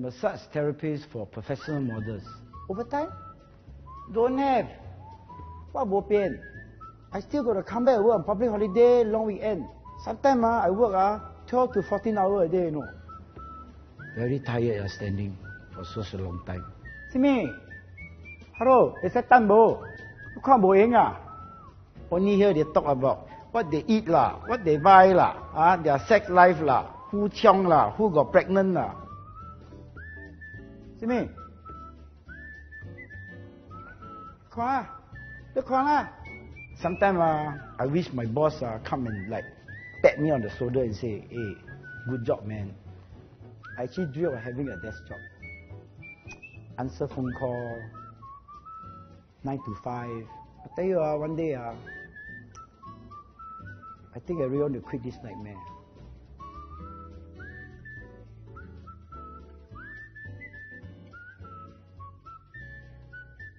Massage therapists for professional models. Overtime? Don't have. What bo pian? I still got to come back work on public holiday, long weekend. Sometimes uh, I work uh, 12 to 14 hours a day, you know. Very tired uh, standing for such a long time. Simi, hello, is that time bo? You can't bo ah? Only here they talk about what they eat lah, what they buy lah, ah, their sex life lah, who chiong lah, who got pregnant lah. 是没？Cry. They cry ah. lah. Sometimes uh, ah, I wish my boss uh, come and like pat me on the shoulder and say, hey, good job, man. I actually dream of having a desk job. Answer phone call, 9 to 5. I tell you, uh, one day, uh, I think I really want to quit this nightmare.